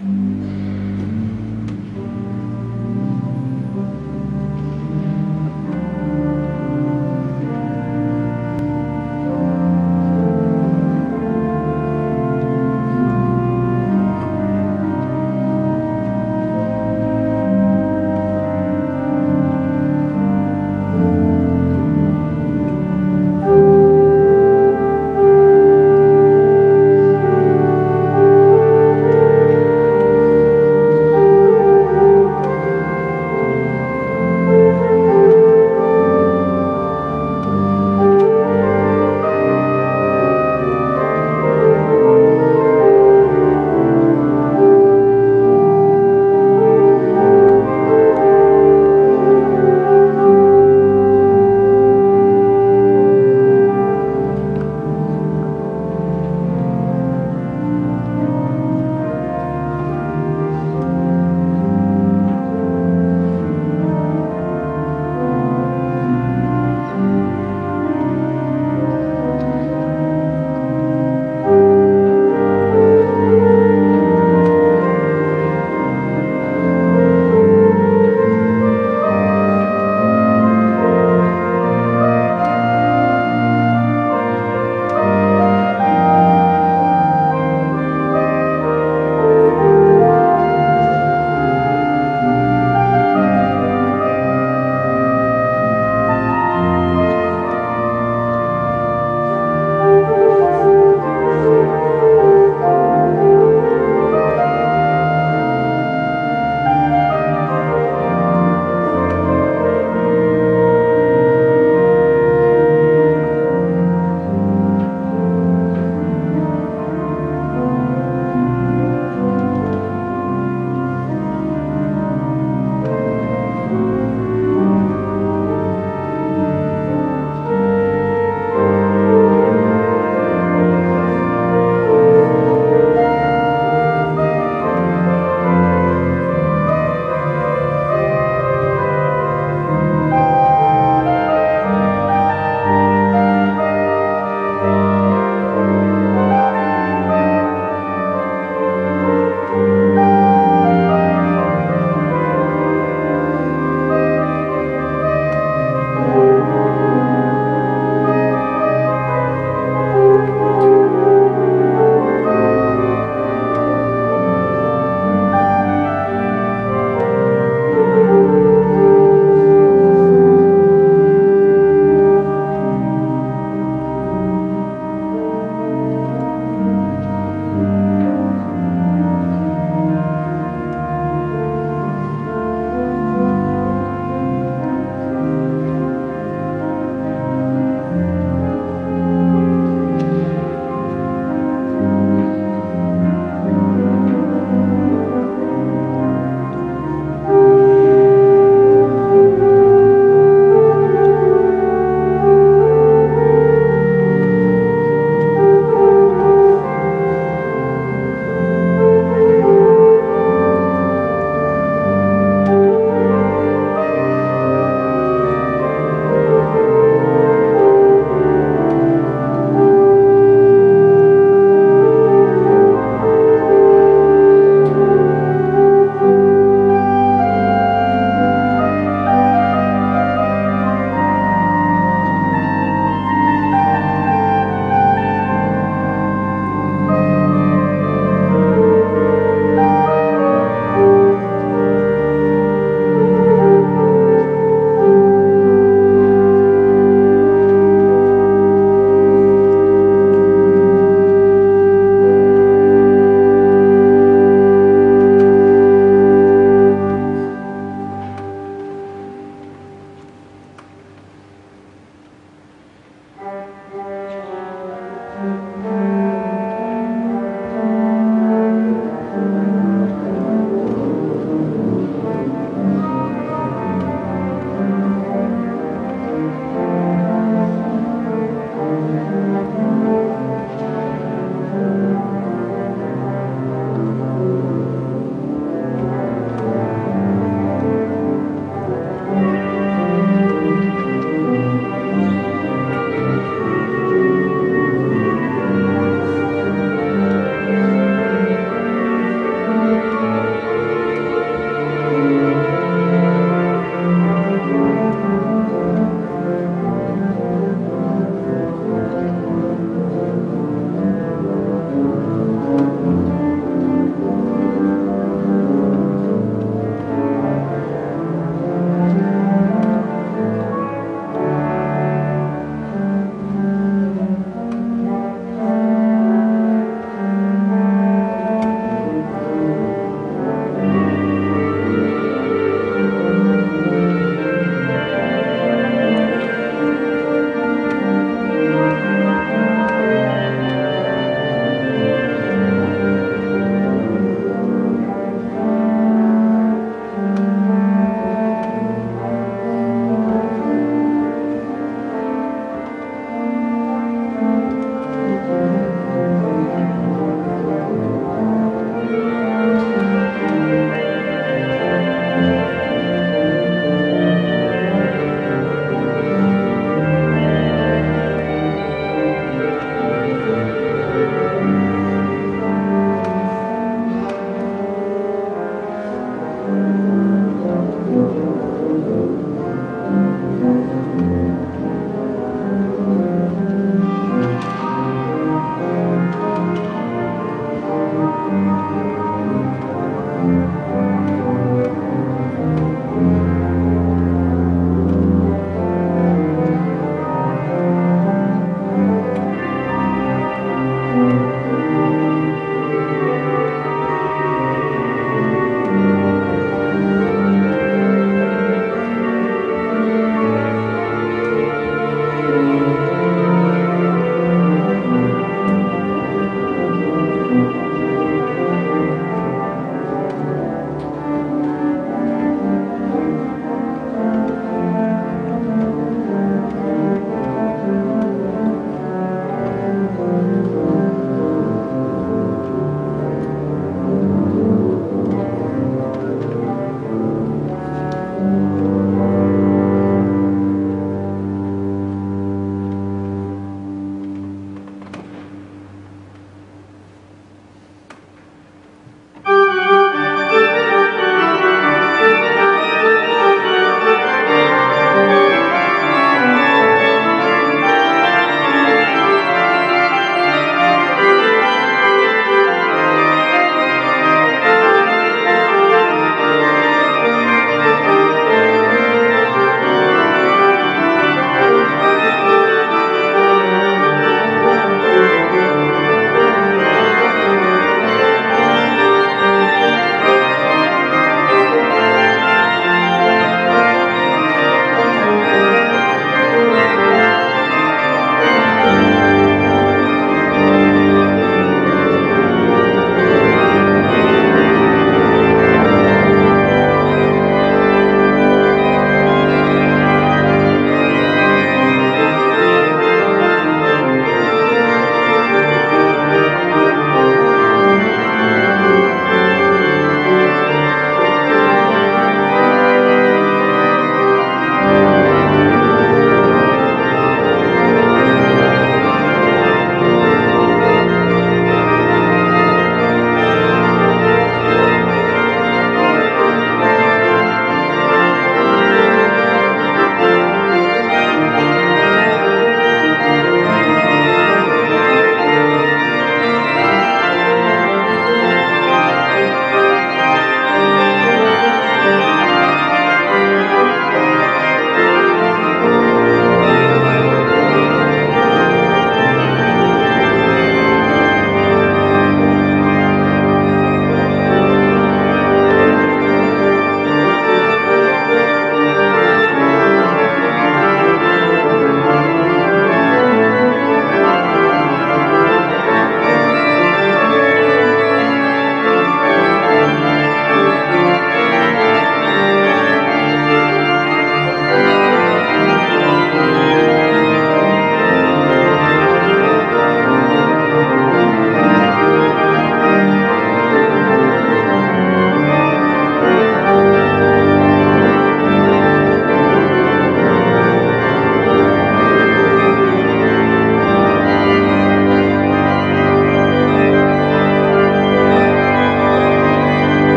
うん